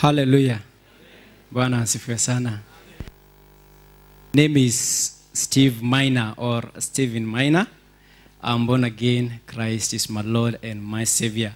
Hallelujah. Bwana asifiwe sana. Name is Steve Maina or Stephen Maina. I'm born again. Christ is my Lord and my Savior.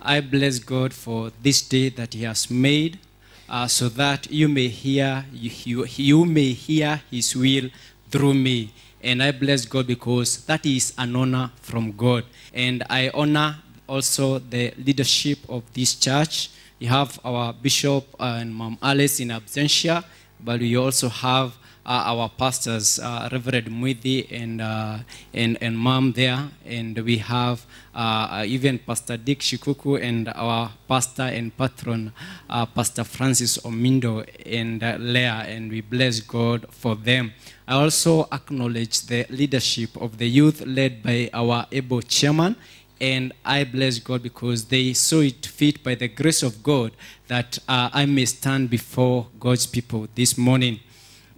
I bless God for this day that He has made, uh, so that you may hear you, you, you may hear His will through me. And I bless God because that is an honor from God. And I honor also the leadership of this church. We have our bishop and Mom Alice in absentia, but we also have uh, our pastors, uh, Reverend Muithi and, uh, and, and Mom there, and we have uh, even Pastor Dick Shikuku and our pastor and patron, uh, Pastor Francis Omindo and uh, Leah, and we bless God for them. I also acknowledge the leadership of the youth led by our able chairman, and I bless God because they saw it fit by the grace of God that uh, I may stand before God's people this morning.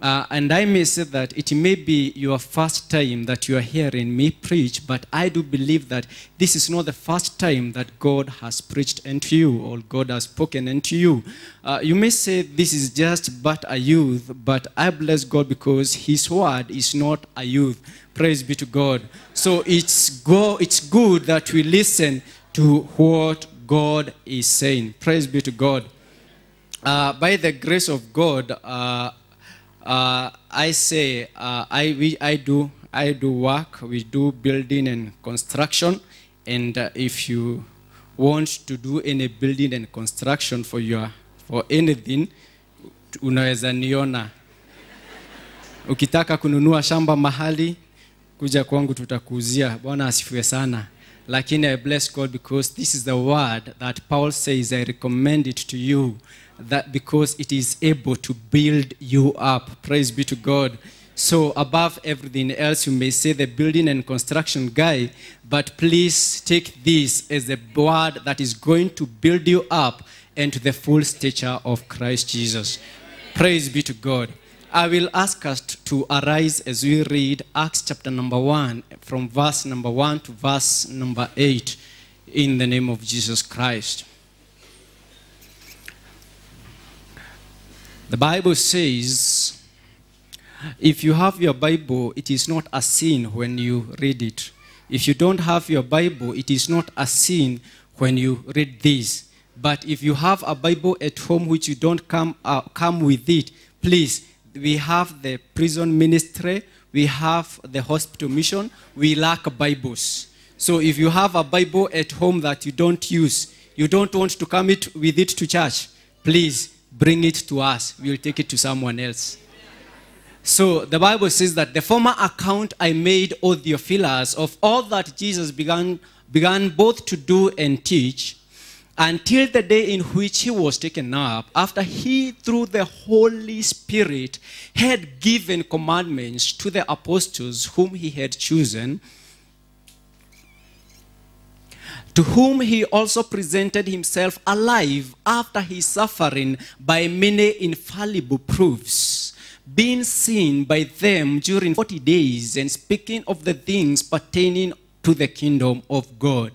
Uh, and I may say that it may be your first time that you are hearing me preach, but I do believe that this is not the first time that God has preached unto you or God has spoken unto you. Uh, you may say this is just but a youth, but I bless God because His word is not a youth. Praise be to God. So it's, go, it's good that we listen to what God is saying. Praise be to God. Uh, by the grace of God, uh, I say uh, I, we, I, do, I do work, we do building and construction, and uh, if you want to do any building and construction for, your, for anything, unaweza niona. Ukitaka kununua shamba mahali, kuja kwangu tutakuuzia. Bwana asifiwe sana. Lakini I bless God because this is the word that Paul says I recommend it to you that because it is able to build you up. Praise be to God. So, above everything else, you may say the building and construction guy, but please take this as a word that is going to build you up into the full stature of Christ Jesus. Praise be to God. I will ask us to arise as we read Acts chapter number 1, from verse number 1 to verse number 8, in the name of Jesus Christ. The Bible says, if you have your Bible, it is not a sin when you read it. If you don't have your Bible, it is not a sin when you read this. But if you have a Bible at home which you don't come, uh, come with it, please, we have the prison ministry, we have the hospital mission, we lack Bibles. So if you have a Bible at home that you don't use, you don't want to come it, with it to church, please bring it to us. We will take it to someone else. So the Bible says that the former account I made, O Theophilus, of all that Jesus began, began both to do and teach, until the day in which he was taken up, after he, through the Holy Spirit, had given commandments to the apostles whom he had chosen, to whom he also presented himself alive after his suffering by many infallible proofs, being seen by them during 40 days, and speaking of the things pertaining to the kingdom of God.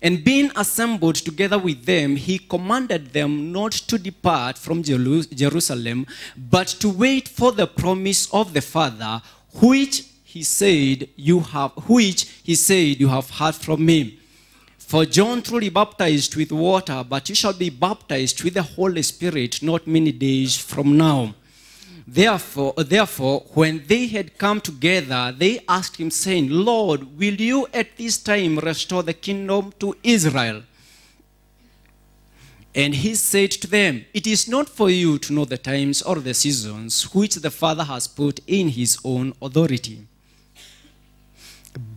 And being assembled together with them, he commanded them not to depart from Jerusalem, but to wait for the promise of the Father, which he said you have, which he said you have heard from me. For John truly baptized with water, but you shall be baptized with the Holy Spirit not many days from now. Therefore, uh, therefore, when they had come together, they asked him, saying, Lord, will you at this time restore the kingdom to Israel? And he said to them, It is not for you to know the times or the seasons which the Father has put in his own authority.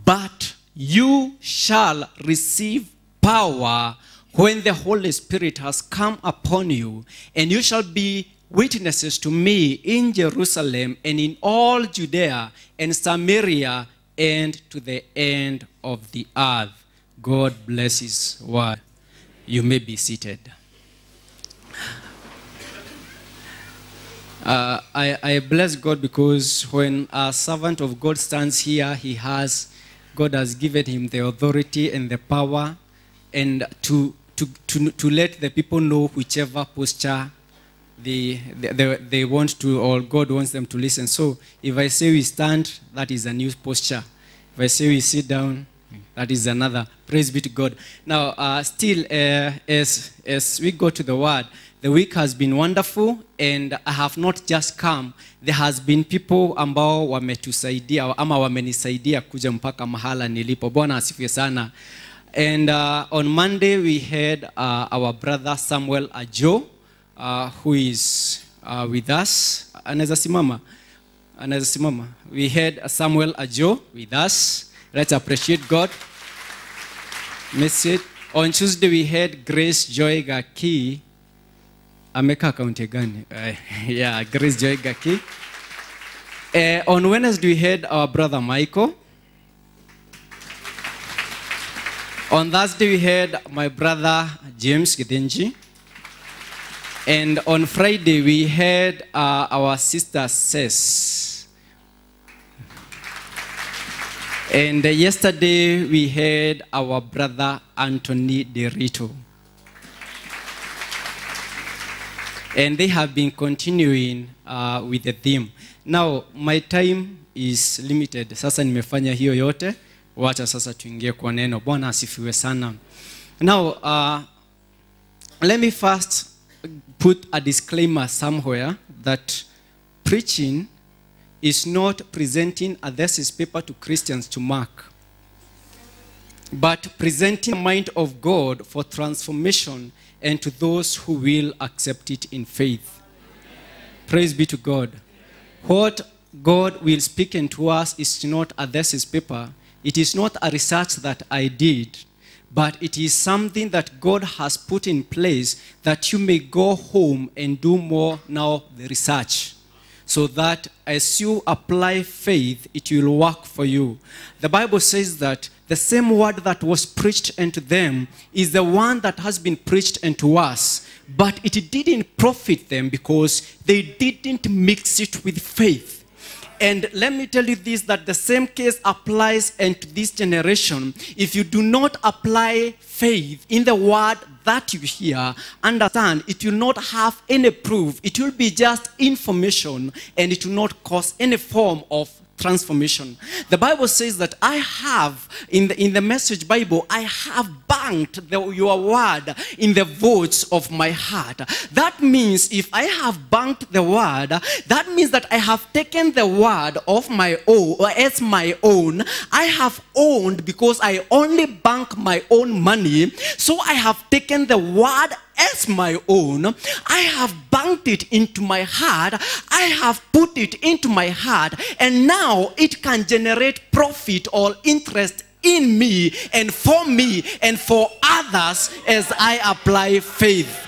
But you shall receive power when the Holy Spirit has come upon you, and you shall be witnesses to me in Jerusalem and in all Judea and Samaria and to the end of the earth. God bless his word. You may be seated. Uh, I, I bless God because when a servant of God stands here, he has, God has given him the authority and the power and to, to, to, to let the people know whichever posture they, they, they want to or God wants them to listen. So if I say we stand, that is a new posture. If I say we sit down, that is another. Praise be to God. Now, uh, still, uh, as, as we go to the word, the week has been wonderful and I have not just come. There has been people ambao wametusaidia ama wamenisaidia kuja mpaka mahala nilipo. Bwana asifiwe sana. And uh, on Monday we had uh, our brother Samuel Ajo uh, who is uh, with us. Anaweza simama? Anaweza simama. We had Samuel Ajo with us. Let's appreciate God. Message. On Tuesday we had Grace Joy Gaki. Ameka kaunti gani? Uh, yeah, Grace Joy Gaki. Uh, on Wednesday we had our brother Michael. On Thursday we had my brother James Gidenji And on Friday we had uh, our sister Ses. And uh, yesterday we had our brother Anthony Derito. And they have been continuing uh, with the theme. Now, my time is limited. Sasa nimefanya hiyo yote. Wacha sasa tuingie kwa neno. Bwana asifiwe sana. Now, uh, let me first put a disclaimer somewhere that preaching is not presenting a thesis paper to Christians to mark, but presenting the mind of God for transformation and to those who will accept it in faith. Praise be to God. What God will speak into us is not a thesis paper. It is not a research that I did, but it is something that God has put in place that you may go home and do more now the research. So that as you apply faith, it will work for you. The Bible says that the same word that was preached unto them is the one that has been preached unto us, but it didn't profit them because they didn't mix it with faith. And let me tell you this that the same case applies into this generation. If you do not apply faith in the word that you hear, understand it will not have any proof. It will be just information and it will not cause any form of transformation. The Bible says that I have, in the, in the message Bible, I have banked the, your word in the votes of my heart. That means if I have banked the word, that means that I have taken the word of my own, or as my own. I have owned because I only bank my own money. So I have taken the word as my own. I have banked it into my heart. I have put it into my heart. And now it can generate profit or interest in me and for me and for others as I apply faith.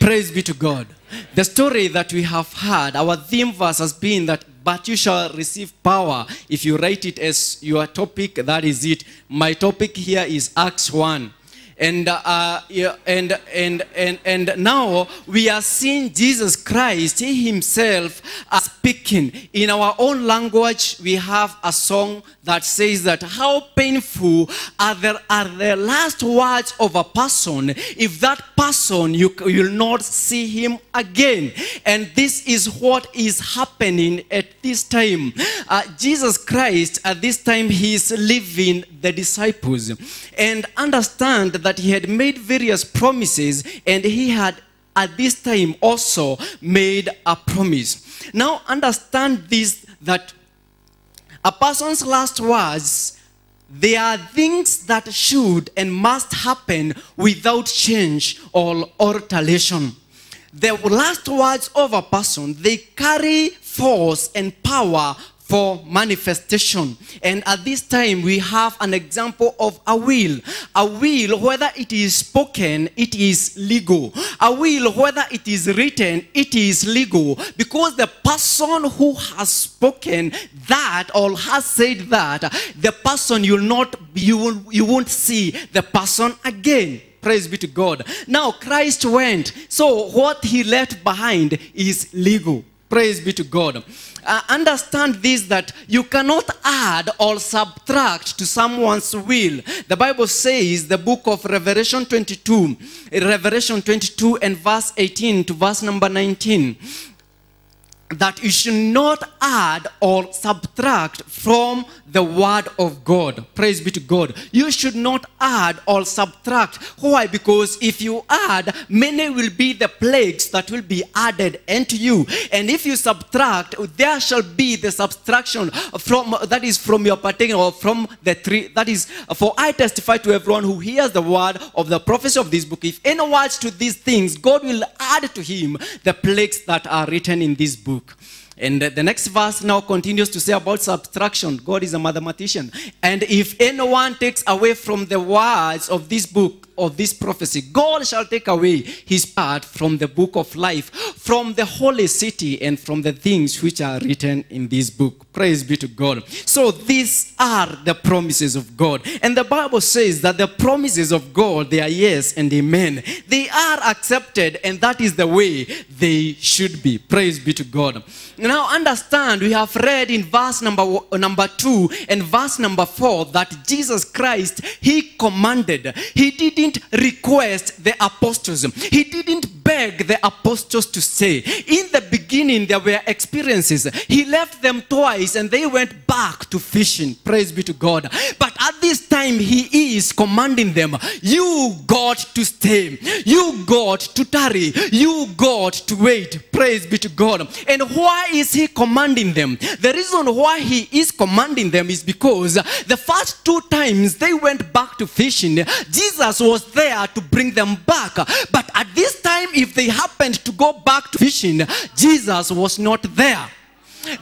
Praise be to God. The story that we have heard, our theme verse has been that, but you shall receive power. If you write it as your topic, that is it. My topic here is Acts 1 and uh, yeah, and and and and now we are seeing Jesus Christ himself uh, speaking. In our own language we have a song that says that how painful are the are the last words of a person if that person you will not see him again. And this is what is happening at this time. Uh, Jesus Christ at this time he is leaving the disciples. And understand that he had made various promises and he had at this time also made a promise. Now understand this that a person's last words they are things that should and must happen without change or alteration. The last words of a person they carry force and power for manifestation. And at this time, we have an example of a will. A will, whether it is spoken, it is legal. A will, whether it is written, it is legal. Because the person who has spoken that or has said that, the person you'll not, you, will, you won't see the person again. Praise be to God. Now, Christ went. So, what he left behind is legal. Praise be to God. Uh, understand this that you cannot add or subtract to someone's will. The Bible says, the book of Revelation 22, Revelation 22 and verse 18 to verse number 19 that you should not add or subtract from the word of God. Praise be to God. You should not add or subtract. Why? Because if you add, many will be the plagues that will be added unto you. And if you subtract, there shall be the subtraction from that is from your partaking or from the three. That is, for I testify to everyone who hears the word of the prophecy of this book. If anyone adds to these things, God will add to him the plagues that are written in this book. And the next verse now continues to say about subtraction. God is a mathematician. And if anyone takes away from the words of this book, of this prophecy, God shall take away his part from the book of life, from the holy city, and from the things which are written in this book. Praise be to God. So these are the promises of God. And the Bible says that the promises of God, they are yes and amen. They are accepted, and that is the way they should be. Praise be to God. Now understand, we have read in verse number, number 2 and verse number 4 that Jesus Christ, he commanded. He didn't request the apostles. He didn't beg the apostles to stay. In the beginning, there were experiences. He left them twice and they went back to fishing. Praise be to God. But at this time, he is commanding them, you got to stay. You got to tarry. You got to wait. Praise be to God. And why is he commanding them? The reason why he is commanding them is because the first two times they went back to fishing, Jesus was there to bring them back. But at this time, if they happened to go back to fishing, Jesus was not there.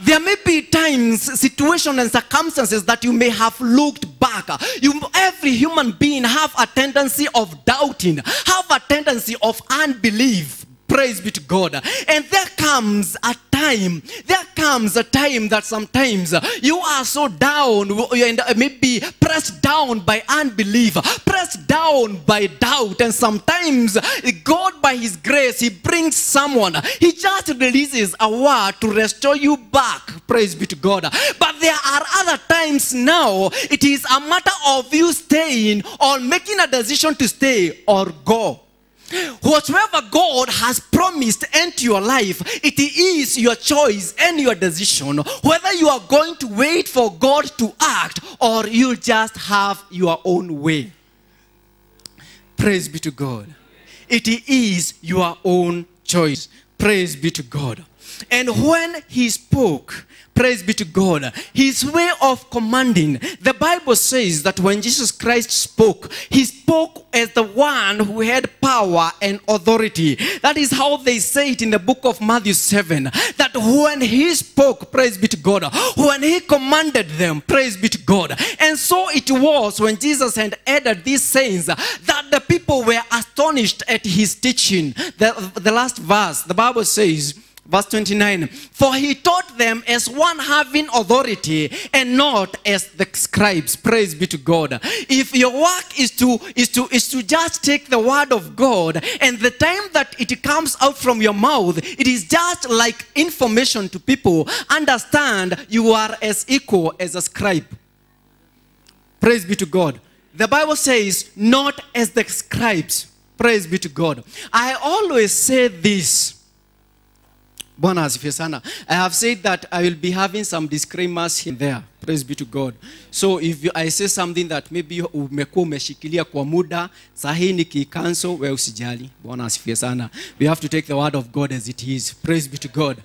There may be times, situations, and circumstances that you may have looked back. You, every human being have a tendency of doubting, have a tendency of unbelief. Praise be to God. And there comes a time, there comes a time that sometimes you are so down and maybe pressed down by unbelief, pressed down by doubt. And sometimes God, by His grace, He brings someone, He just releases a word to restore you back. Praise be to God. But there are other times now, it is a matter of you staying or making a decision to stay or go. Whatever God has promised into your life, it is your choice and your decision whether you are going to wait for God to act or you just have your own way. Praise be to God. It is your own choice. Praise be to God. And when he spoke, praise be to God, his way of commanding, the Bible says that when Jesus Christ spoke, he spoke as the one who had power and authority. That is how they say it in the book of Matthew 7 that when he spoke, praise be to God, when he commanded them, praise be to God. And so it was when Jesus had added these sayings that the people were astonished at his teaching. The, the last verse, the Bible says, Verse 29 For he taught them as one having authority and not as the scribes. Praise be to God. If your work is to is to is to just take the word of God and the time that it comes out from your mouth, it is just like information to people. Understand you are as equal as a scribe. Praise be to God. The Bible says, not as the scribes. Praise be to God. I always say this. Bwana asifiwe sana. I have said that I will be having some disclaimers here and there. Praise be to God. So if you, I say something that maybe umekuwa umeshikilia kwa muda, sahi cancel, wewe usijali. Bwana asifiwe sana. We have to take the word of God as it is. Praise be to God.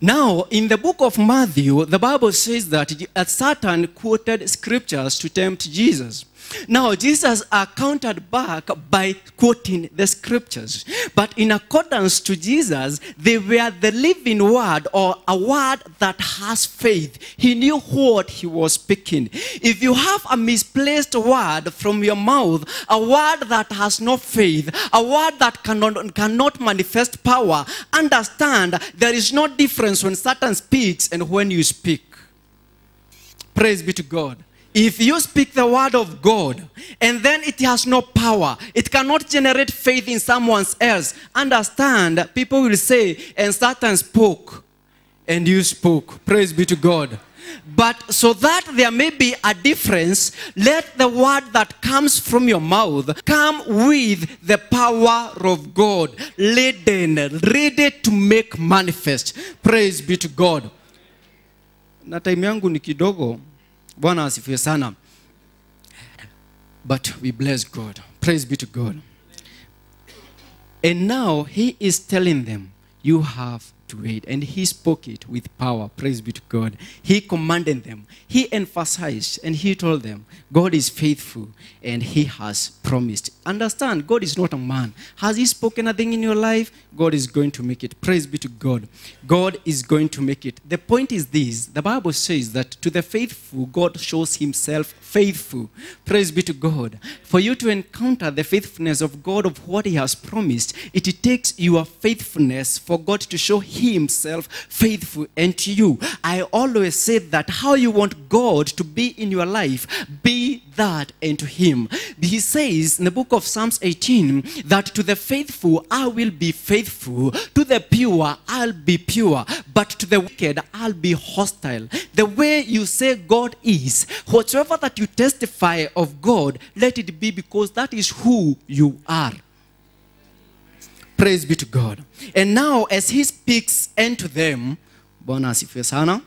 Now, in the book of Matthew, the Bible says that Satan quoted scriptures to tempt Jesus. Now, Jesus countered back by quoting the scriptures. But in accordance to Jesus, they were the living word or a word that has faith. He knew what he was speaking. If you have a misplaced word from your mouth, a word that has no faith, a word that cannot, cannot manifest power, understand there is no difference when Satan speaks and when you speak. Praise be to God. If you speak the word of God and then it has no power, it cannot generate faith in someone else. Understand, people will say, and Satan spoke, and you spoke. Praise be to God. But so that there may be a difference, let the word that comes from your mouth come with the power of God, laden, ready to make manifest. Praise be to God. Na time yangu ni kidogo. Bwana asifiwe sana. But we bless God. Praise be to God. And now he is telling them, you have to wait. And he spoke it with power. Praise be to God. He commanded them. He emphasized and he told them, God is faithful and he has promised. Understand, God is not a man. Has he spoken a thing in your life? God is going to make it. Praise be to God. God is going to make it. The point is this the Bible says that to the faithful, God shows himself faithful. Praise be to God. For you to encounter the faithfulness of God of what he has promised, it takes your faithfulness for God to show himself faithful unto you. I always say that how you want God to be in your life, be that unto him. He says in the book of Psalms 18 that to the faithful I will be faithful, to the pure I'll be pure, but to the wicked I'll be hostile. The way you say God is, whatsoever that you testify of God, let it be because that is who you are. Praise be to God. And now as he speaks unto them, Bwana asifiwe sana.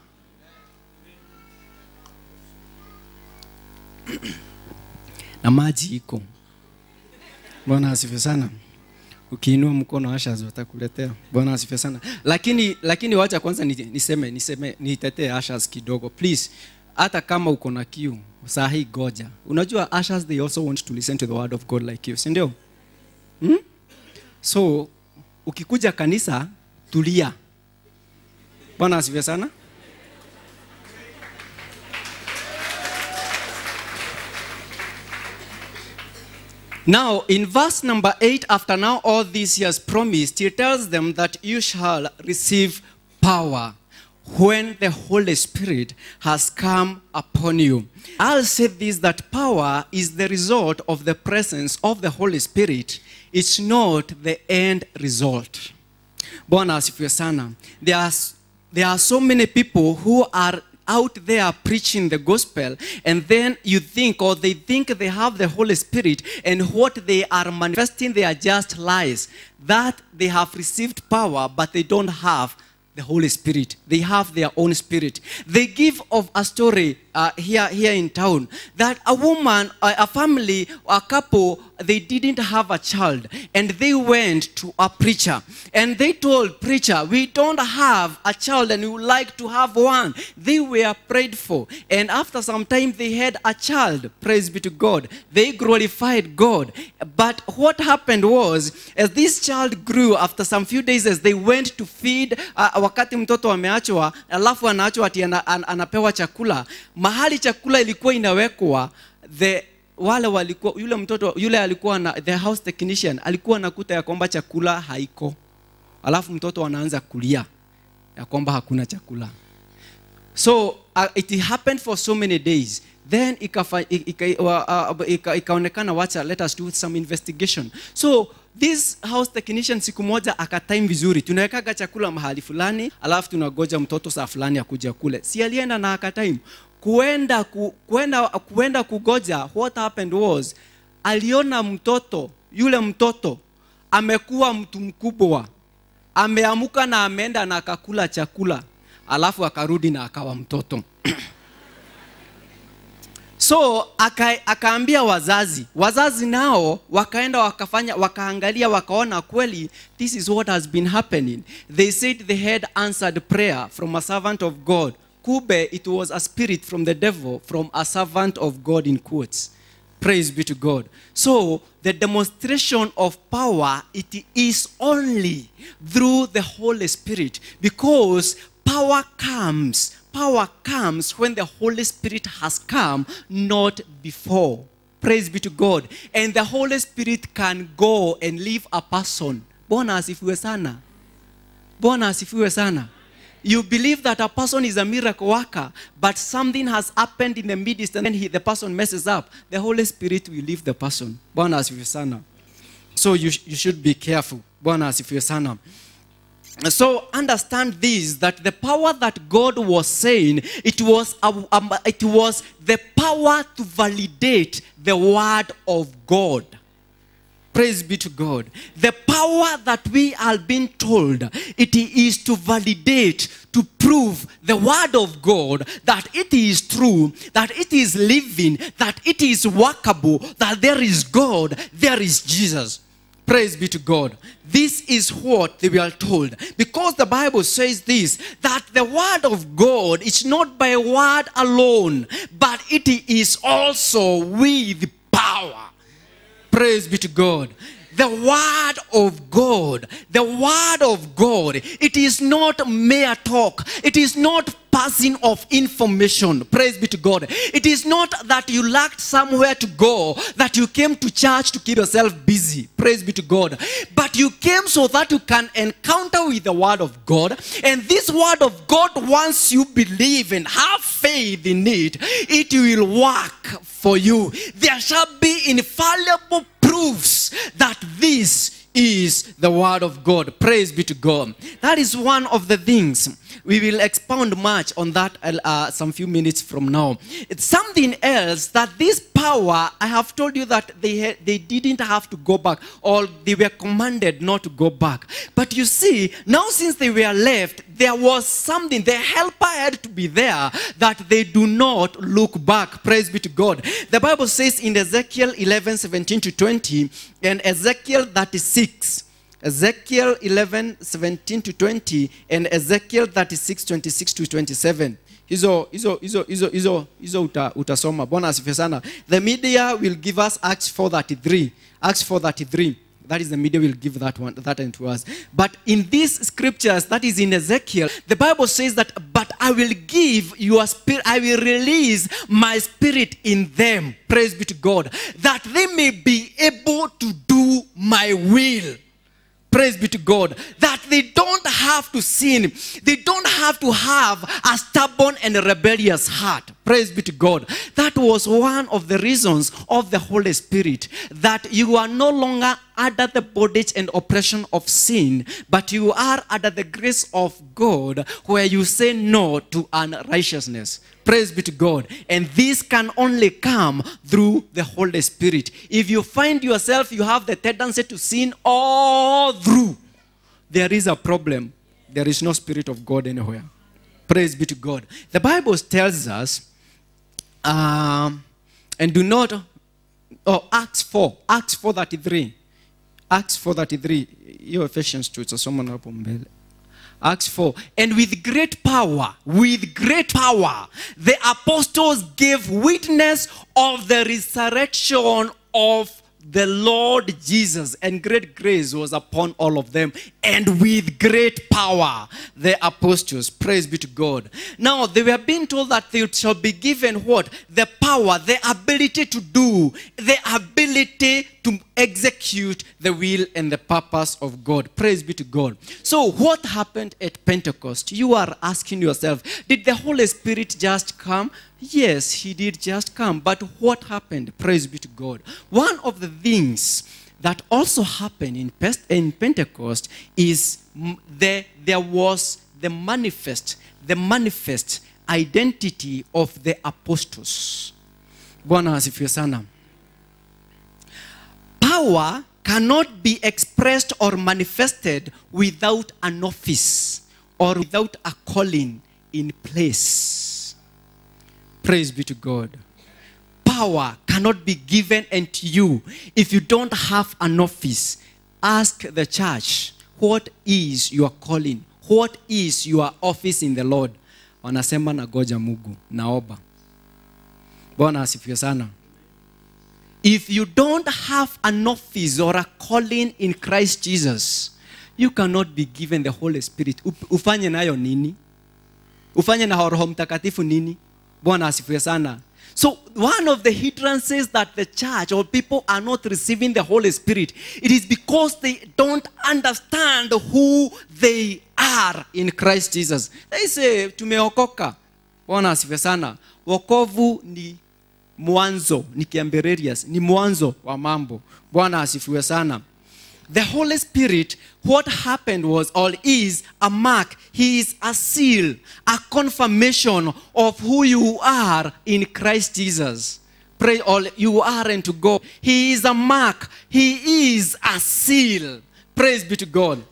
na maji iko. Bwana asifiwe sana. Ukiinua mkono asha watakuletea. Bwana asifiwe sana. Lakini lakini wacha kwanza niseme niseme nitetee asha kidogo please. Hata kama uko na kiu, sahi goja. Unajua Ashas they also want to listen to the word of God like you, si ndio? Hmm? So ukikuja kanisa tulia. Bwana asifiwe sana. Now, in verse number 8, after now all these he has promised, he tells them that you shall receive power when the Holy Spirit has come upon you. I'll say this that power is the result of the presence of the Holy Spirit, it's not the end result. Bwana asifiwe sana. There are, there are so many people who are out there preaching the gospel and then you think or they think they have the holy spirit and what they are manifesting they are just lies that they have received power but they don't have the holy spirit. They have their own spirit. They give of a story uh, here here in town that a woman a, family a couple they didn't have a child and they went to a preacher. And they told preacher we don't have a child and we would like to have one. They were prayed for. And after some time they had a child praise be to god. They glorified god. But what happened was as this child grew after some few days as they went to feed uh, wakati mtoto ameachwa alafu anaachwa ati anapewa chakula mahali chakula ilikuwa inawekwa the wale walikuwa yule mtoto yule alikuwa na the house technician alikuwa anakuta ya kwamba chakula haiko. Alafu mtoto anaanza kulia ya kwamba hakuna chakula. So uh, it happened for so many days. Then ika- uh, ika- ikaonekana wacha let us do some investigation. So this house technician siku moja akatime vizuri. Tunawekaga chakula mahali fulani alafu tunagoja mtoto saa fulani akuja kule. Si alienda na akatime kuenda ku, kuenda, kuenda kugoja what happened was aliona mtoto yule mtoto amekuwa mtu mkubwa. Ameamuka na ameenda na akakula chakula alafu akarudi na akawa mtoto. So aka, akaambia wazazi. Wazazi nao wakaenda wakafanya wakaangalia wakaona kweli this is what has been happening. They said they had answered prayer from a servant of god kube it was a spirit from the devil from a servant of god in quotes. Praise be to god. So the demonstration of power it is only through the holy spirit because power comes power comes when the holy spirit has come not before. Praise be to god. And the holy spirit can go and leave a person. Bwana asifiwe sana. Bwana asifiwe sana you believe that a person is a miracle worker, but something has happened in the midst and then he, the person messes up, the Holy Spirit will leave the person. Bwana asifiwe sana. So you, you should be careful. Bwana asifiwe sana. So understand this that the power that God was saying it was um, it was the power to validate the word of God. Praise be to God. The power that we are being told it is to validate, to prove the word of God that it is true, that it is living, that it is workable, that there is God, there is Jesus. Praise be to God. This is what we are told. Because the Bible says this that the word of God is not by word alone, but it is also with power. Praise be to God. The word of God, the word of God, it is not mere talk. It is not passing of information. Praise be to God. It is not that you lacked somewhere to go, that you came to church to keep yourself busy. Praise be to God. But you came so that you can encounter with the word of God. And this word of God, once you believe and have faith in it, it will work for you. There shall be infallible proofs that this is the word of God. Praise be to God. That is one of the things. We will expound much on that uh, some few minutes from now. It's something else that this power, I have told you that they, they didn't have to go back or they were commanded not to go back. But you see, now since they were left, there was something, the helper had to be there that they do not look back. Praise be to God. The Bible says in Ezekiel 11 17 to 20 and Ezekiel 36. Ezekiel 11 17 to 20 and Ezekiel 36 26 to 27 hizo hizo hizo hizo hizo hizo uta, utasoma. Bwana asifiwe sana. The media will give us acts 433 acts 433 that is the media will give that one that one to us. But in these scriptures that is in ezekiel the bible says that but i will give your spirit i will release my spirit in them. Praise be to god. That they may be able to do my will Praise be to God. That they don't have to sin. They don't have to have a stubborn and rebellious heart. Praise be to God. That was one of the reasons of the Holy Spirit. That you are no longer under the bondage and oppression of sin, but you are under the grace of God where you say no to unrighteousness. Praise be to God. And this can only come through the Holy Spirit. If you find yourself, you have the tendency to sin all through, there is a problem. There is no Spirit of God anywhere. Praise be to God. The Bible tells us, um, and do not, oh, Acts 4, Acts 4.33. Acts 4.33. Hiyo Ephesians 2, itasoma hapo mbele. Acts 4. And with great power, with great power, the apostles gave witness of the resurrection of the Lord Jesus, and great grace was upon all of them, and with great power, the apostles. Praise be to God. Now, they were being told that they shall be given what? The power, the ability to do, the ability to execute the will and the purpose of God. Praise be to God. So, what happened at Pentecost? You are asking yourself, did the Holy Spirit just come? Yes, he did just come. But what happened? Praise be to God. One of the things that also happened in, in Pentecost is the, there was the manifest, the manifest identity of the apostles. Bwana. Power cannot be expressed or manifested without an office or without a calling in place. Praise be to God. Power cannot be given unto you if you don't have an office. Ask the church, what is your calling? What is your office in the Lord? Wanasema nagoja mugu naoba Bwana asifiwe sana. If you don't have an office or a calling in Christ Jesus, you cannot be given the Holy Spirit. Ufanye nayo nini? Ufanye na Roho Mtakatifu nini? Bwana asifiwe sana. So one of the hindrances that the church or people are not receiving the Holy Spirit, it is because they don't understand who they are. in christ jesus they say tumeokoka bwana asifiwe sana wokovu ni mwanzo ni kiambererias ni mwanzo wa mambo. Bwana asifiwe sana. The holy spirit what happened was or is a mark. He is a seal a confirmation of who you are in christ jesus. Pray all you are and to god he is a mark. He is a seal. Praise be to god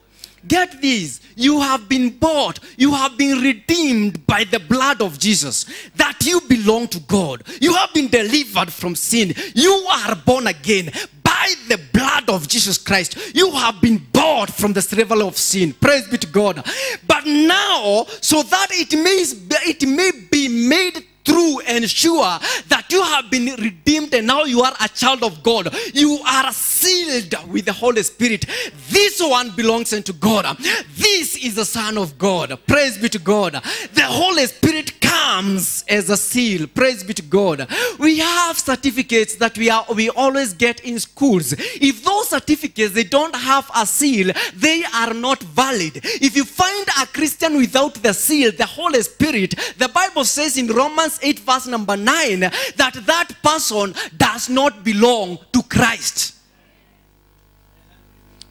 Get this. You have been bought. You have been redeemed by the blood of Jesus. That you belong to God. You have been delivered from sin. You are born again by the blood of Jesus Christ. You have been bought from the slavery of sin. Praise be to God. But now, so that it may, it may be made true and sure that you have been redeemed and now you are a child of God. You are sealed with the Holy Spirit. This one belongs unto God. This is the Son of God. Praise be to God. The Holy Spirit comes as a seal. Praise be to God. We have certificates that we are we always get in schools. If those certificates they don't have a seal, they are not valid. If you find a Christian without the seal, the Holy Spirit, the Bible says in Romans 8 verse number 9 that that person does not belong to Christ.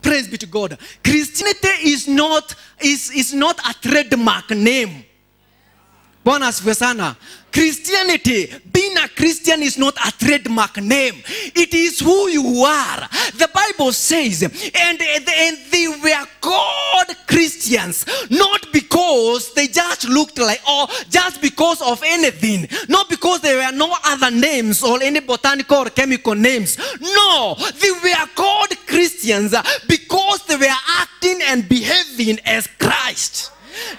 Praise be to God. Christianity is not is, is not a trademark name. Bwana asifiwe sana. Christianity, being a Christian is not a trademark name. It is who you are. The Bible says, and, and they were called Christians, not because they just looked like, or just because of anything, not because there were no other names or any botanical or chemical names. No, they were called Christians because they were acting and behaving as Christ.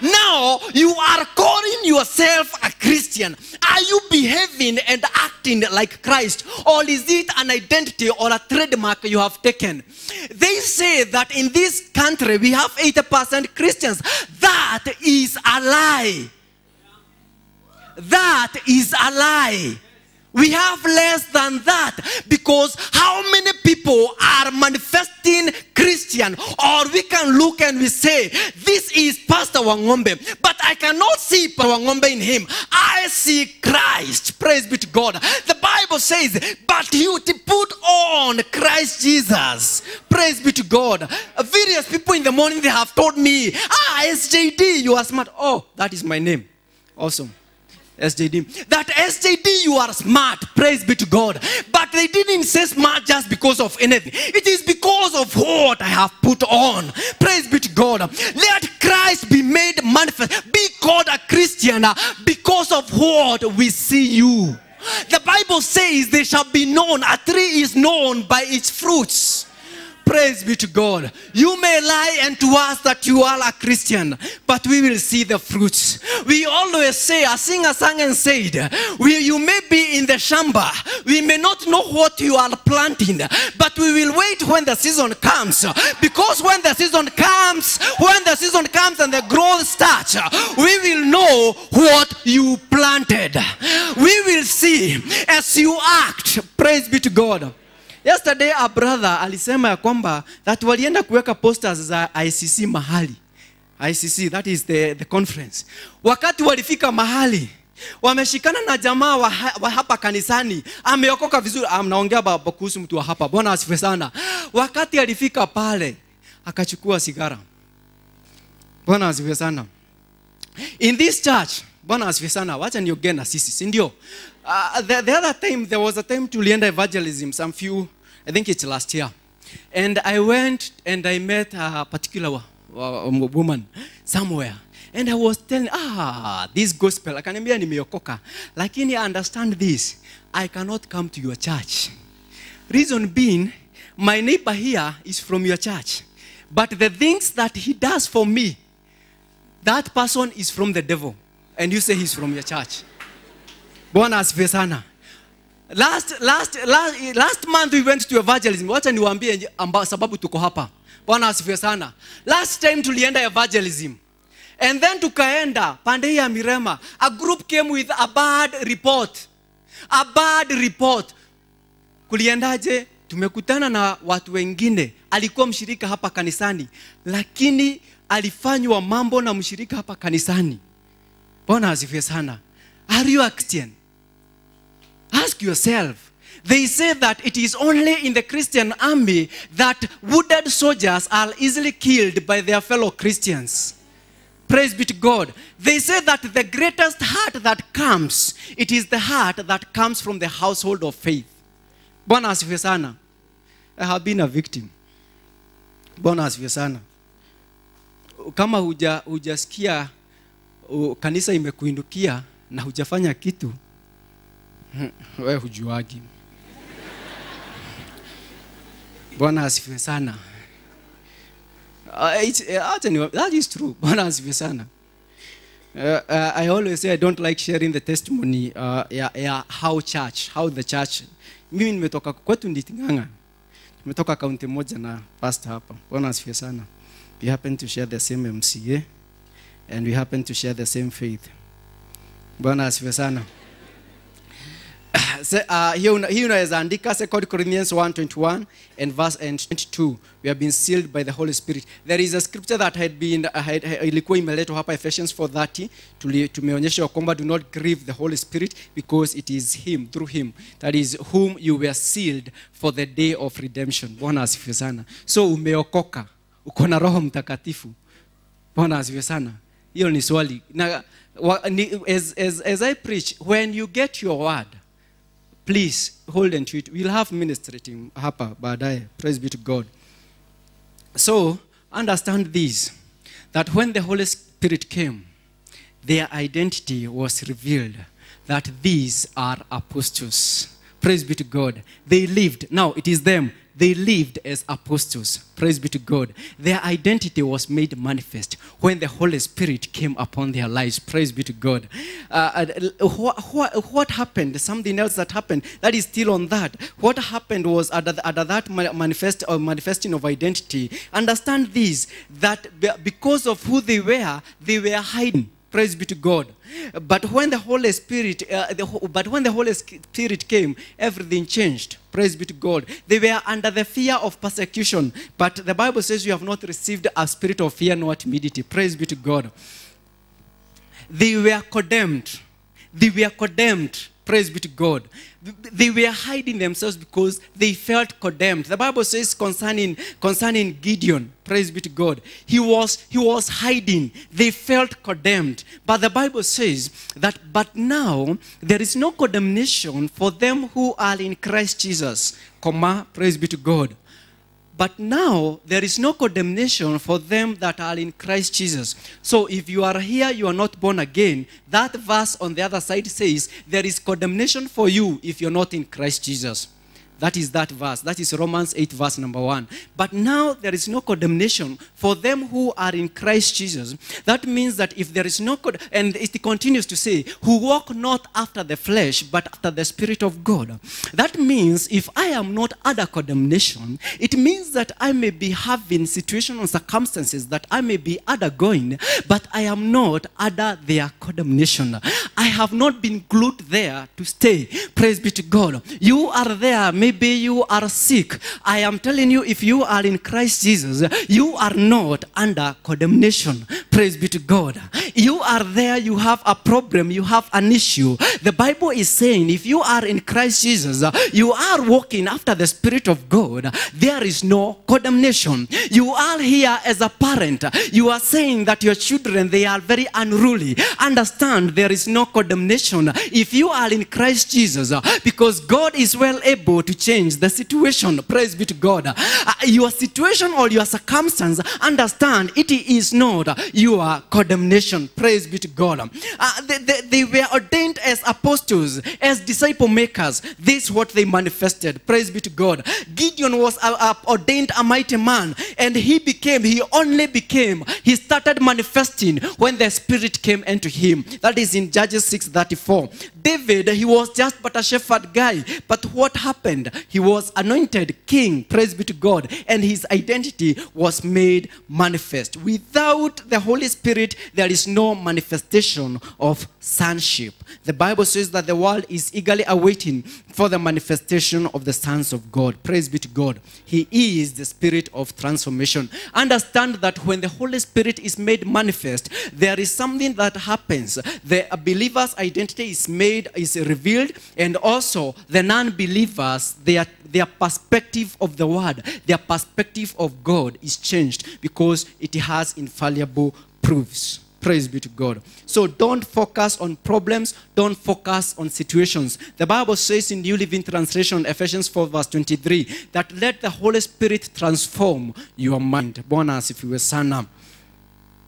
Now you are calling yourself a Christian. Are you behaving and acting like Christ? Or is it an identity or a trademark you have taken? They say that in this country we have 80% Christians. That is a lie. That is a lie. We have less than that because how many people are manifesting Christian? Or we can look and we say, This is Pastor Wangombe, but I cannot see Pastor Wangombe in him. I see Christ. Praise be to God. The Bible says, But you put on Christ Jesus. Praise be to God. Various people in the morning they have told me, Ah, SJD, you are smart. Oh, that is my name. Awesome. SJD. That SJD, you are smart. Praise be to God. But they didn't say smart just because of anything. It is because of what I have put on. Praise be to God. Let Christ be made manifest. Be called a Christian uh, because of what we see you. The Bible says they shall be known. A tree is known by its fruits. Praise be to God. You may lie and to us that you are a Christian, but we will see the fruits. We always say, a singer sang and said, we, You may be in the shamba, we may not know what you are planting, but we will wait when the season comes. Because when the season comes, when the season comes and the growth starts, we will know what you planted. We will see as you act. Praise be to God. Yesterday a brother alisema ya kwamba that walienda kuweka posters za ICC mahali. ICC that is the, the conference. Wakati walifika mahali wameshikana na jamaa wa, ha, wa hapa kanisani ameokoka vizuri. Mnaongea baba kuhusu mtu wa hapa. Bwana asifiwe sana. Wakati alifika pale akachukua sigara. Bwana asifiwe sana. In this church Bwana asifiwe sana. Wacha niogena na sisi, si ndio? Uh, the, the other time there was a time to tulienda evangelism some few I think it's last year. And I went and I met a particular uh, woman somewhere. And I was telling, ah, this gospel, akaniambia nimeokoka. Lakini understand this. I cannot come to your church. Reason being, my neighbor here is from your church. But the things that he does for me, that person is from the devil. And you say he's from your church. Bwana asifiwe sana. Last, last, last, last month we went to evangelism. Wacha niwaambie sababu tuko hapa. Bwana asifiwe sana. Last time tulienda evangelism. And then tukaenda pande ya Mirema. A group came with a bad report. A bad report. Kuliendaje? Tumekutana na watu wengine. Alikuwa mshirika hapa kanisani, lakini alifanywa mambo na mshirika hapa kanisani bwana asifiwe sana are you a christian ask yourself they say that it is only in the christian army that wounded soldiers are easily killed by their fellow christians. Praise be to god. They say that the greatest heart that comes it is the heart that comes from the household of faith. Bwana asifiwe sana. I have been a victim. Bwana asifiwe sana. Kama huja hujasikia kanisa imekuindukia na hujafanya kitu we hujuagi bwana asifiwe sana Uh, uh, that is true bwana asifiwe sana Uh, uh, I always say I don't like sharing the testimony uh, ya, ya how church, how the church. Mimi nimetoka kwetu Nditinganga. Nimetoka kaunti moja na pastor hapa. Bwana asifiwe sana. We happen to share the same MCA and we happen to share the same faith. Bwana asifiwe sana. Uh, hii una- unaweza andika 2 Corinthians 1:21 and verse and 22 we have been sealed by the Holy Spirit. There is a scripture that had been uh, ilikuwa imeletwa hapa Ephesians 4:30 Tuli- tumeonyeshwa kwamba do not grieve the Holy Spirit because it is him through him that is whom you were sealed for the day of redemption. Bwana asifiwe sana. So umeokoka uko na Roho Mtakatifu. Bwana asifiwe sana. Hiyo ni swali. Na as, as, as I preach, when you get your word, please hold on to it. We'll have ministry team hapa baadaye. Praise be to God. So, understand this, that when the Holy Spirit came, their identity was revealed, that these are apostles. Praise be to God. They lived, now it is them, they lived as apostles. Praise be to God. Their identity was made manifest when the Holy Spirit came upon their lives. Praise be to God. Uh, uh, what, what, what happened? Something else that happened that is still on that. What happened was under, that manifest, or manifesting of identity. Understand this that because of who they were, they were hiding. Praise be to God. But when the Holy Spirit, uh, the, but when the Holy Spirit came, everything changed. Praise be to God. They were under the fear of persecution, but the Bible says you have not received a spirit of fear nor timidity. Praise be to God. They were condemned. They were condemned. Praise be to God. They were hiding themselves because they felt condemned. The Bible says concerning, concerning Gideon, praise be to God, he was, he was hiding. They felt condemned. But the Bible says that, but now there is no condemnation for them who are in Christ Jesus. Comma, praise be to God. But now there is no condemnation for them that are in Christ Jesus. So if you are here, you are not born again. That verse on the other side says there is condemnation for you if you're not in Christ Jesus. That is that verse. That is Romans 8, verse number 1. But now there is no condemnation for them who are in Christ Jesus. That means that if there is no, cond- and it continues to say, who walk not after the flesh, but after the Spirit of God. That means if I am not under condemnation, it means that I may be having situations and circumstances that I may be undergoing, but I am not under their condemnation. I have not been glued there to stay. Praise be to God. You are there. Maybe you are sick. I am telling you, if you are in Christ Jesus, you are not under condemnation. Praise be to God. You are there. You have a problem. You have an issue. The Bible is saying, if you are in Christ Jesus, you are walking after the Spirit of God. There is no condemnation. You are here as a parent. You are saying that your children they are very unruly. Understand there is no condemnation if you are in Christ Jesus because God is well able to change the situation. Praise be to God. Uh, your situation or your circumstance, understand it is not your condemnation. Praise be to God. Uh, they, they, they were ordained as apostles, as disciple makers. This is what they manifested. Praise be to God. Gideon was uh, uh, ordained a mighty man, and he became, he only became, he started manifesting when the Spirit came into him. That is in Judges 6:34. David, he was just but a shepherd guy. But what happened? He was anointed king, praise be to God, and his identity was made manifest. Without the Holy Spirit, there is no manifestation of sonship. The Bible says that the world is eagerly awaiting for the manifestation of the sons of God. Praise be to God. He is the spirit of transformation. Understand that when the Holy Spirit is made manifest, there is something that happens. The believer's identity is made, is revealed, and also the non-believers, their, their perspective of the word, their perspective of God is changed because it has infallible proofs. Praise be to God. So don't focus on problems, don't focus on situations. The Bible says in New Living Translation, Ephesians 4, verse 23, that let the Holy Spirit transform your mind. Bonus if you were sana.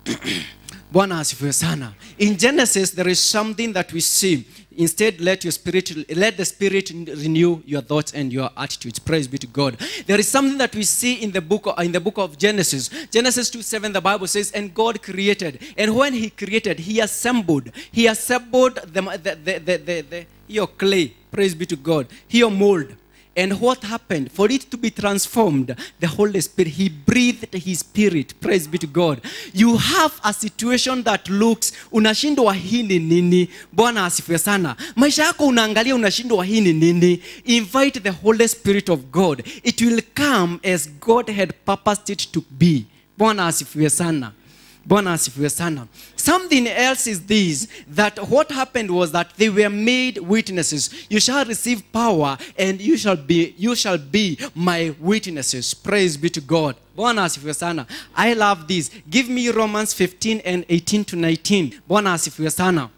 Bwana asifiwe sana. In Genesis, there is something that we see. Instead, let your spirit, let the spirit renew your thoughts and your attitudes. Praise be to God. There is something that we see in the book in the book of Genesis. Genesis 2 7, the Bible says, And God created. And when He created, He assembled. He assembled the, the, the, the, the, the your clay. Praise be to God. Your mold. And what happened? For it to be transformed, the Holy Spirit, He breathed His Spirit. Praise be to God. You have a situation that looks, unashindwa hii ni nini? Bwana asifiwe sana. Maisha yako unangalia unashindwa hii ni nini? Invite the Holy Spirit of God. It will come as God had purposed it to be. Bwana asifiwe sana. Something else is this that what happened was that they were made witnesses. You shall receive power and you shall be you shall be my witnesses. Praise be to God. I love this. Give me Romans 15 and 18 to 19. Bwana asifiwe sana.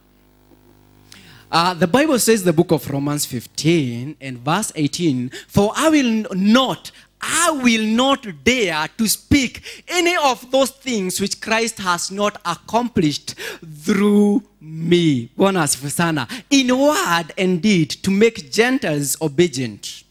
Uh, the Bible says the book of Romans 15 and verse 18, For I will not, I will not dare to speak any of those things which Christ has not accomplished through me. Bwana sana. In word and deed to make Gentiles obedient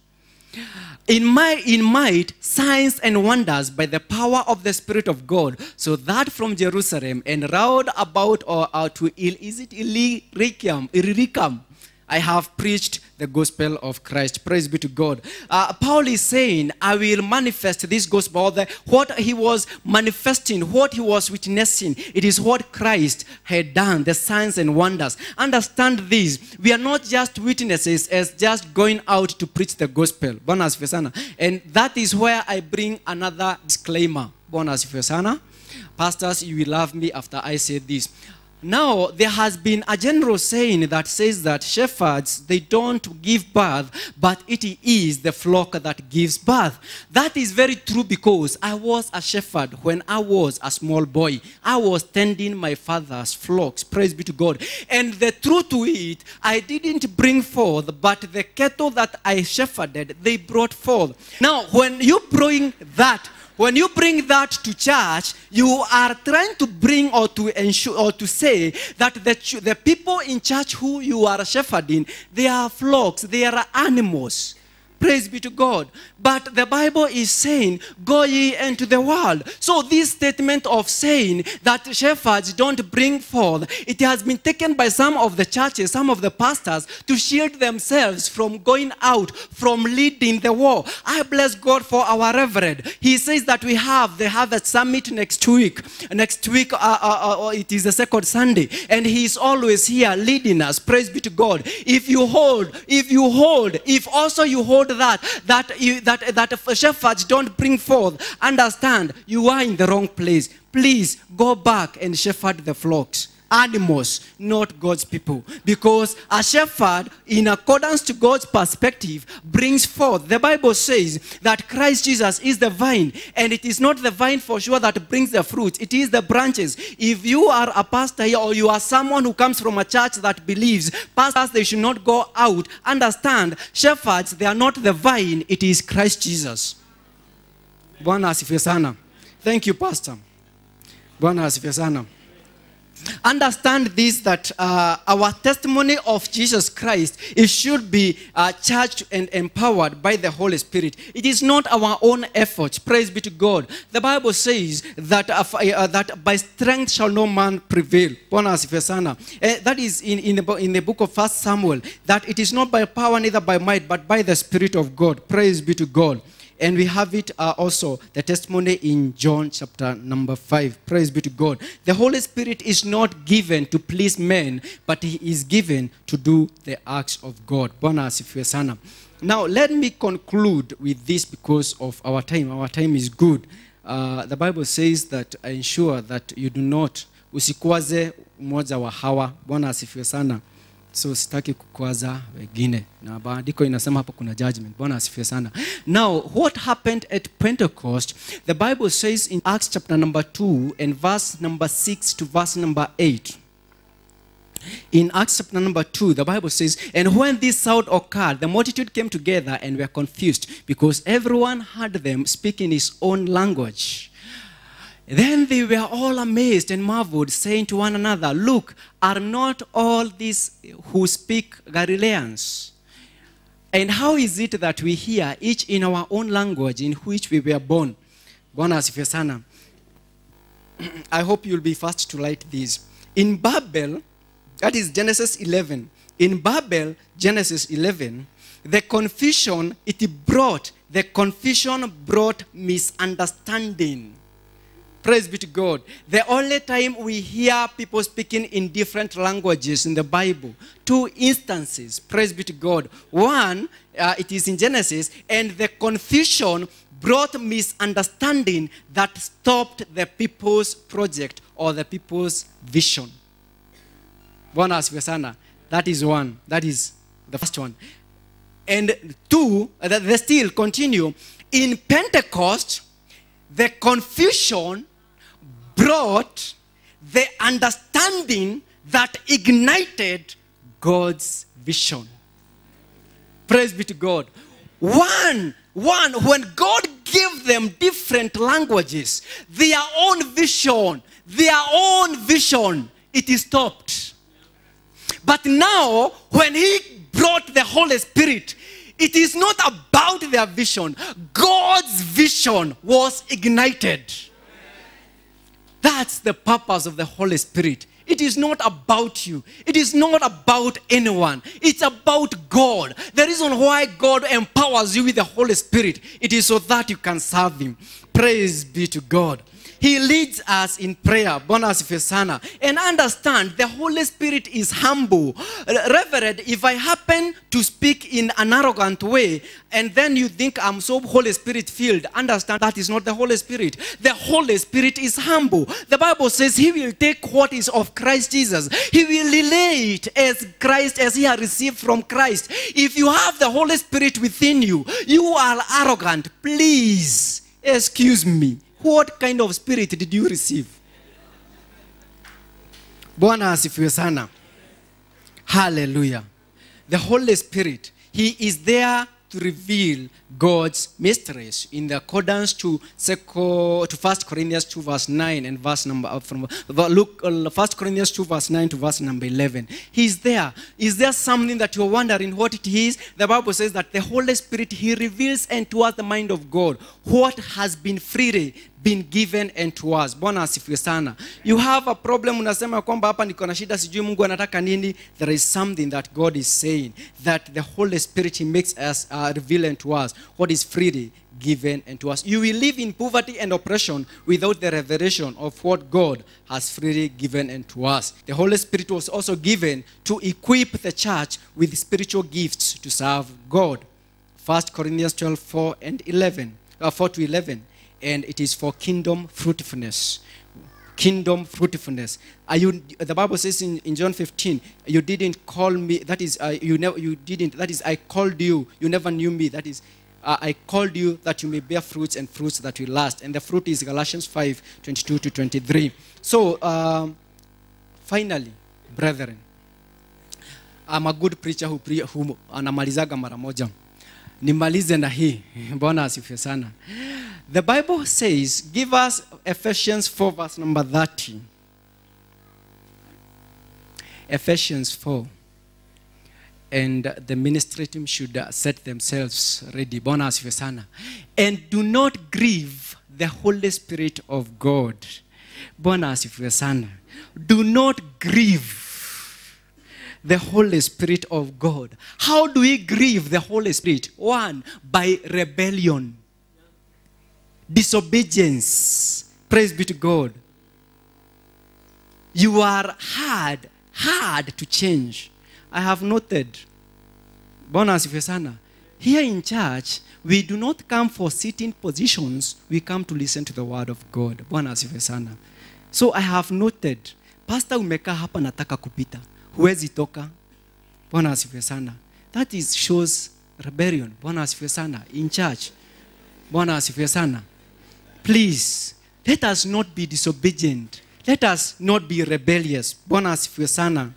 in my in might signs and wonders by the power of the spirit of god so that from jerusalem and round about or out to Il, is it illyricum illyricum i have preached the gospel of christ. Praise be to god. Uh, paul is saying i will manifest this gospel. The, what he was manifesting what he was witnessing it is what christ had done the signs and wonders. Understand this. We are not just witnesses as just going out to preach the gospel. And that is where i bring another disclaimer. Pastors you will love me after i say this now there has been a general saying that says that shepherds they don't give birth but it is the flock that gives birth. That is very true because i was a shepherd when i was a small boy. I was tending my father's flocks praise be to god. And the truth to it i didn't bring forth but the cattle that i shepherded they brought forth. Now when you bring that when you bring that to church, you are trying to bring or to ensure or to say that the, the people in church who you are shepherding, they are flocks, they are animals. Praise be to God. But the Bible is saying, Go ye into the world. So, this statement of saying that shepherds don't bring forth, it has been taken by some of the churches, some of the pastors, to shield themselves from going out, from leading the war. I bless God for our reverend. He says that we have the Harvest Summit next week. Next week, uh, uh, uh, it is the second Sunday, and He is always here leading us. Praise be to God. If you hold, if you hold, if also you hold that that you, that that shepherds don't bring forth. Understand you are in the wrong place. Please go back and shepherd the flocks animals not god's people. Because a shepherd in accordance to god's perspective brings forth the bible says that christ jesus is the vine and it is not the vine for sure that brings the fruit. It is the branches. If you are a pastor here or you are someone who comes from a church that believes pastors they should not go out. Understand shepherds they are not the vine. It is christ jesus. Bwana thank you pastor. Bwana asifiwe understand this that uh, our testimony of jesus christ it should be uh, charged and empowered by the holy spirit. It is not our own efforts. praise be to god. The bible says that, uh, uh, that by strength shall no man prevail. Eh, that is in, in, the, in the book of first samuel that it is not by power neither by might but by the spirit of god. Praise be to god and we have it uh, also, the testimony in John chapter number 5. Praise be to God. The Holy Spirit is not given to please men, but He is given to do the acts of God. Now, let me conclude with this because of our time. Our time is good. uh, the bible says that i ensure that you do not usikwaze mmoja wa hawa bwana asifiwe sana so sitaki kukwaza wengine. Na maandiko inasema hapo kuna judgment. Bwana asifiwe sana. Now what happened at pentecost? The bible says in acts chapter number 2 and verse number 6 to verse number 8 in Acts chapter number 2, the Bible says, And when this sound occurred, the multitude came together and were confused because everyone heard them speaking his own language. Then they were all amazed and marveled, saying to one another, Look, are not all these who speak Galileans? And how is it that we hear each in our own language in which we were born? Bwana. I hope you'll be fast to light these. In Babel, that is Genesis 11. In Babel, Genesis 11, the confusion it brought, the confusion brought misunderstanding. Praise be to God. The only time we hear people speaking in different languages in the Bible, two instances, praise be to God. One, uh, it is in Genesis, and the confusion brought misunderstanding that stopped the people's project or the people's vision. Bwana asifiwe. That is one. That is the first one. And two, uh, the, the still continue. In Pentecost, the confusion brought the understanding that ignited God's vision. Praise be to God. One, one, when God gave them different languages, their own vision, their own vision, it is stopped. But now, when He brought the Holy Spirit, it is not about their vision. God's vision was ignited. That's the purpose of the Holy Spirit. It is not about you. It is not about anyone. It's about God. The reason why God empowers you with the Holy Spirit, it is so that you can serve Him. Praise be to God. He leads us in prayer, Bwana asifiwe sana. And understand, the Holy Spirit is humble. Reverend, if I happen to speak in an arrogant way, and then you think I'm so Holy Spirit filled, understand that is not the Holy Spirit. The Holy Spirit is humble. The Bible says He will take what is of Christ Jesus. He will relay it as Christ, as He has received from Christ. If you have the Holy Spirit within you, you are arrogant. Please, excuse me. What kind of spirit did you receive? Bwana asifiwe sana. Hallelujah. The Holy Spirit, He is there to reveal God's mysteries in the accordance to to First Corinthians 2 verse 9 and verse number uh, from Luke uh, First Corinthians 2 verse 9 to verse number 11. He's there. Is there something that you're wondering what it is? The Bible says that the Holy Spirit He reveals unto us the mind of God, what has been freely been given unto us. Bwana asifiwe sana. You have a problem, unasema kwamba hapa niko na shida, sijui Mungu anataka nini. There is something that God is saying that the Holy Spirit He makes us uh, reveal unto us what is freely given unto us. You will live in poverty and oppression without the revelation of what God has freely given unto us. The Holy Spirit was also given to equip the church with spiritual gifts to serve God. 1 Corinthians 12, 4 and 11, uh, 4 to 11 and it is for kingdom fruitfulness. Kingdom fruitfulness. Are you, the Bible says in, in John 15, you didn't call me, that is, uh, you, never, you didn't, that is, I called you, you never knew me, that is, uh, I called you that you may bear fruits and fruits that will last. And the fruit is Galatians 5, 22 to 23. So, um, finally, brethren, I'm a good preacher who, pre, who anamalizaga mara moja. Nimalize na hii. bona asifiwe sana. The Bible says, give us Ephesians 4, verse number 30. Ephesians 4. And the ministry team should set themselves ready. Bwana asifiwe sana. And do not grieve the Holy Spirit of God. Bwana asifiwe sana. Do not grieve the Holy Spirit of God. How do we grieve the Holy Spirit? One, by rebellion disobedience. Praise be to God. You are hard, hard to change. I have noted, asifiwe sana. here in church we do not come for sitting positions. We come to listen to the word of god. Asifiwe sana. So i have noted. Pastor umeka hapa nataka kupita. Huwezi toka. Asifiwe sana. That is shows rebellion. Asifiwe sana. In church. Asifiwe sana. Please let us not be disobedient. Let us not be rebellious. Bwana sana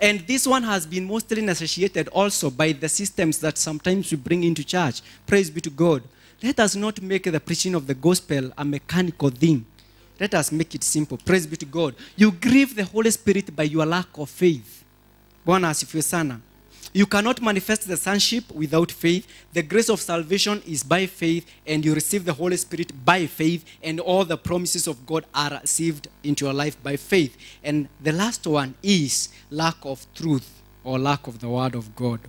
and this one has been mostly associated also by the systems that sometimes we bring into church. Praise be to god. Let us not make the preaching of the gospel a mechanical thing. Let us make it simple. Praise be to god. You grieve the holy spirit by your lack of faith. Bwana asifiwe sana you cannot manifest the sonship without faith the grace of salvation is by faith and you receive the holy spirit by faith and all the promises of god are received into your life by faith and the last one is lack of truth or lack of the word of god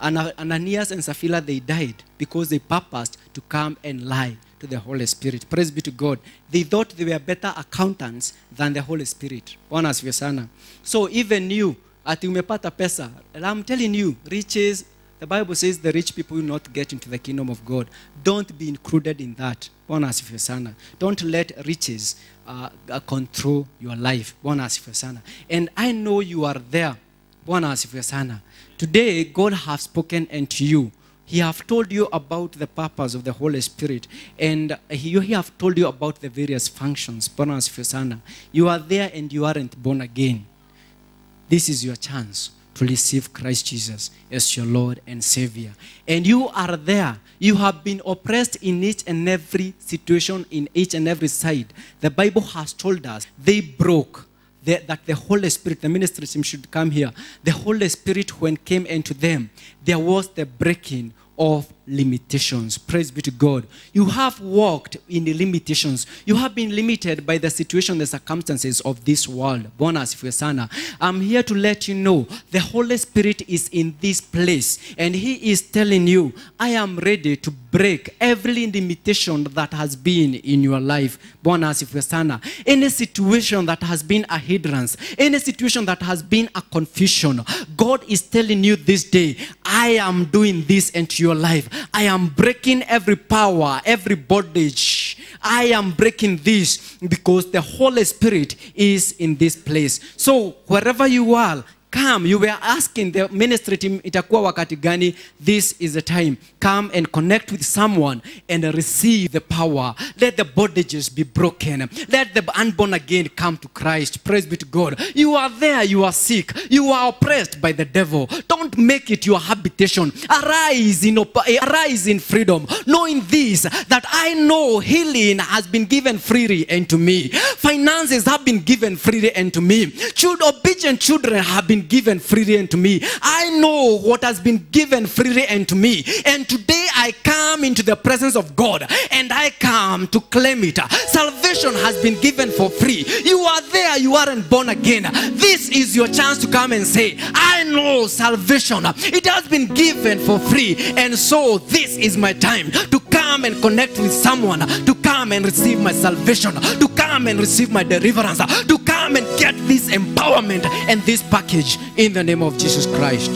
ananias and sapphira they died because they purposed to come and lie to the Holy Spirit. Praise be to God. They thought they were better accountants than the Holy Spirit. So even you, ati umepata pesa, and I'm telling you, riches, the Bible says the rich people will not get into the kingdom of God. Don't be included in that. Bwana. Don't let riches uh, uh, control your life. Bwana. And I know you are there. Bwana. Today, God has spoken unto you. He have told you about the purpose of the Holy Spirit, and he, he have told you about the various functions. You are there and you aren't born again. This is your chance to receive Christ Jesus as your Lord and Savior. And you are there. You have been oppressed in each and every situation, in each and every side. The Bible has told us they broke. that the Holy Spirit, the ministry team should come here. The Holy Spirit, when came into them, there was the breaking of limitations. Praise be to God. You have walked in the limitations. You have been limited by the situation, the circumstances of this world. Bonus if you're sana. I'm here to let you know the Holy Spirit is in this place and He is telling you, I am ready to break every limitation that has been in your life. Bonus if you're sana. Any situation that has been a hindrance, any situation that has been a confusion, God is telling you this day, I am doing this into your life. I am breaking every power, every bondage. I am breaking this because the Holy Spirit is in this place. So wherever you are, come you were asking the ministry team itakuwa wakati gani? This is the time. Come and connect with someone and receive the power. Let the bondages be broken. Let the unborn again come to christ. Praise be to god. You are there you are sick. You are oppressed by the devil. Don't make it your habitation. Arise in op- eh, arise in freedom knowing this that i know healing has been given freely unto me. Finances have been given freely unto me. Children, obedient children have been given freely unto me. I know what has been given freely unto me. And today i come into the presence of god and come to claim it. Salvation has been given for free. You are there you aren't born again. This is your chance to come and say i know salvation. It has been given for free and so this is my time to come and connect with someone to come and receive my salvation to come and receive my deliverance to come and get this empowerment and this package in the name of jesus christ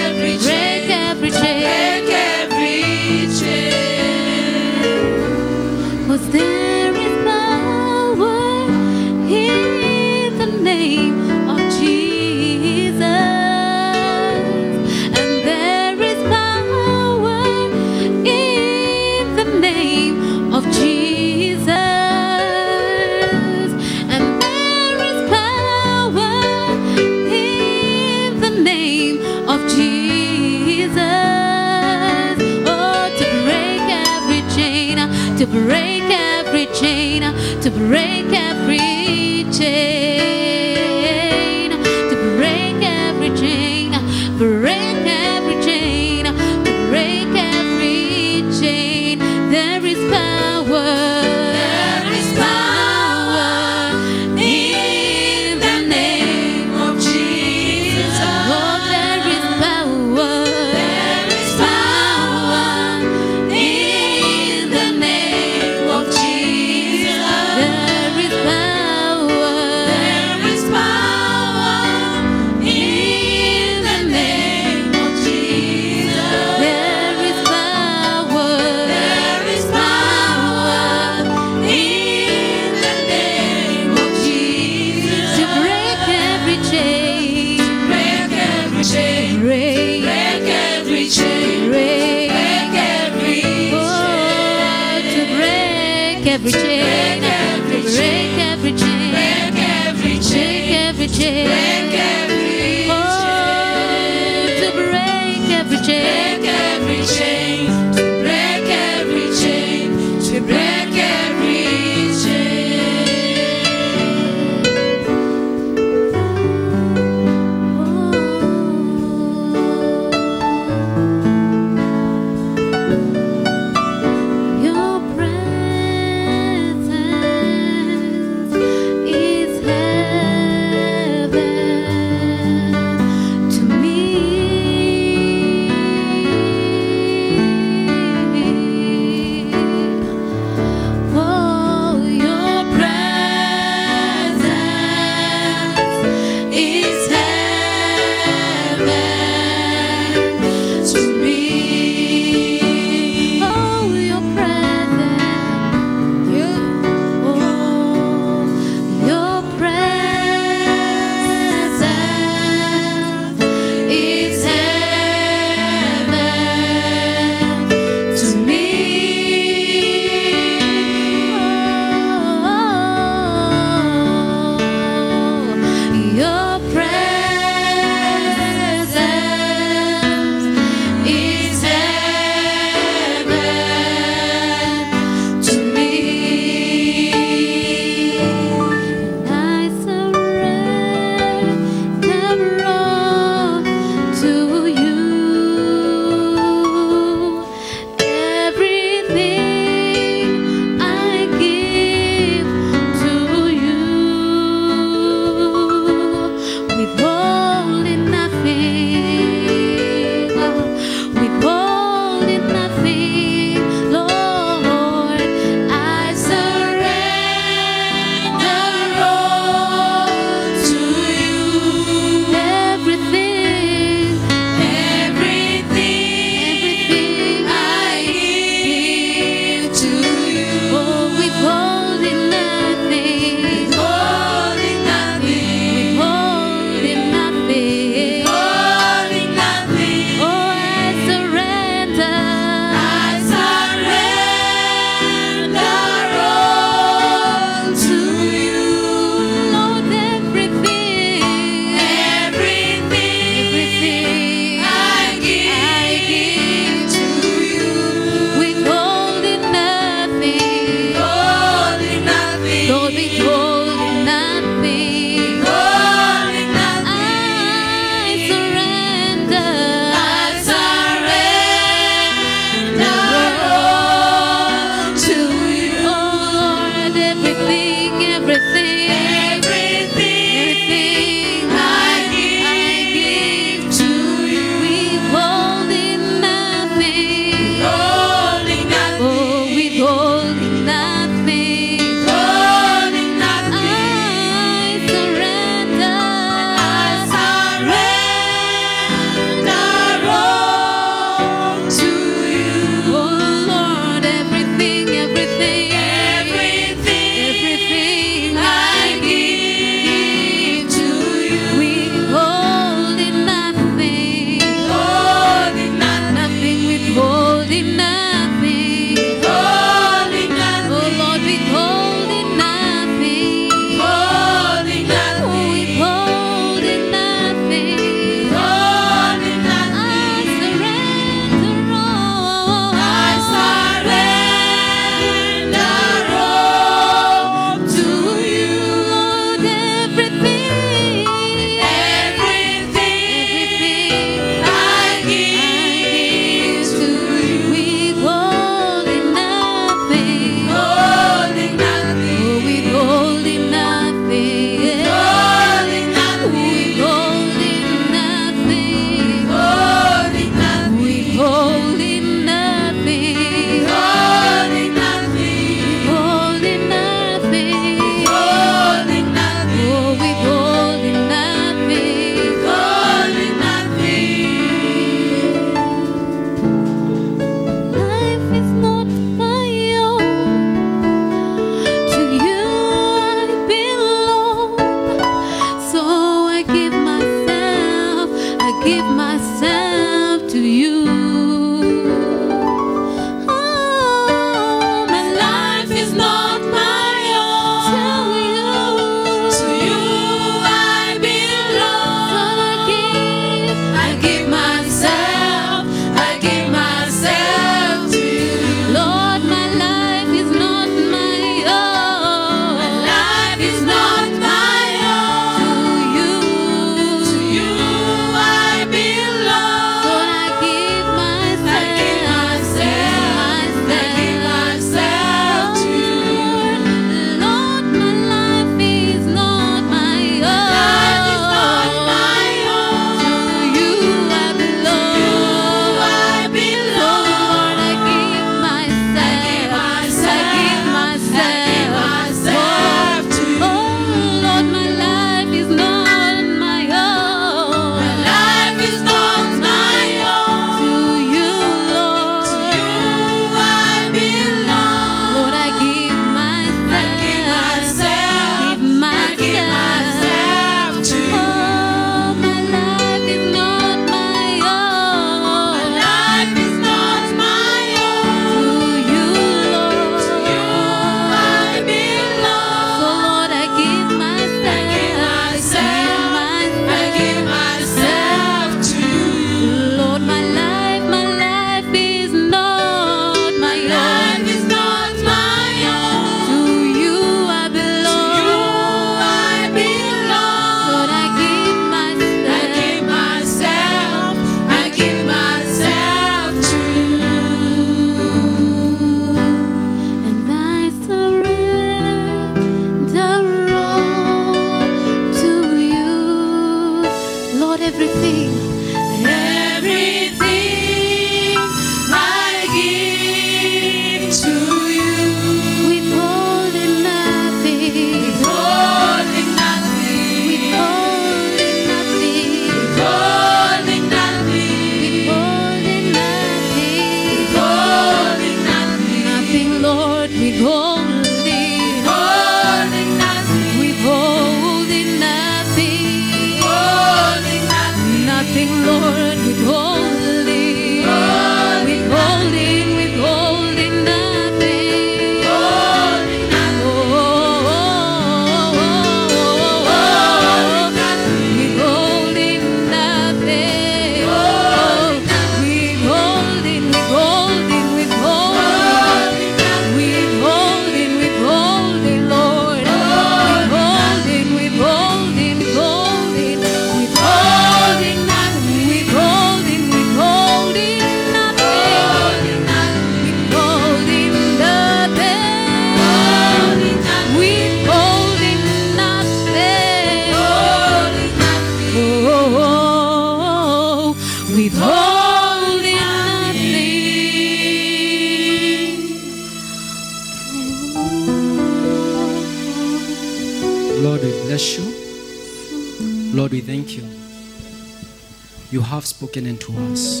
spoken unto us.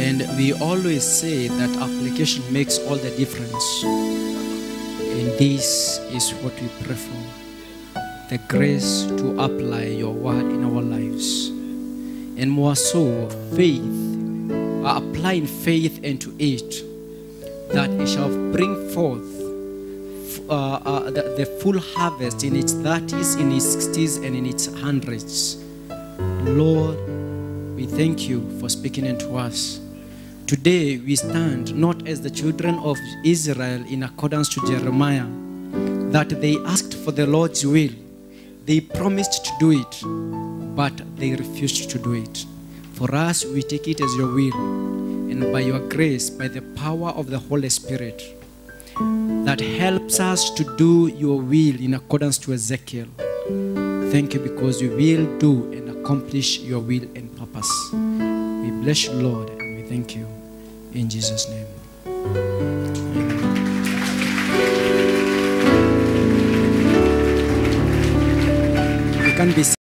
And we always say that application makes all the difference. And this is what we pray for the grace to apply your word in our lives. And more so, faith, applying faith into it, that it shall bring forth uh, uh, the, the full harvest in its 30s, in its 60s, and in its hundreds. Lord, we thank you for speaking unto us. Today we stand not as the children of Israel in accordance to Jeremiah, that they asked for the Lord's will. They promised to do it, but they refused to do it. For us, we take it as your will, and by your grace, by the power of the Holy Spirit, that helps us to do your will in accordance to Ezekiel. Thank you because you will do and accomplish your will and purpose. We bless you, Lord, and we thank you. In Jesus' name. Amen. You can be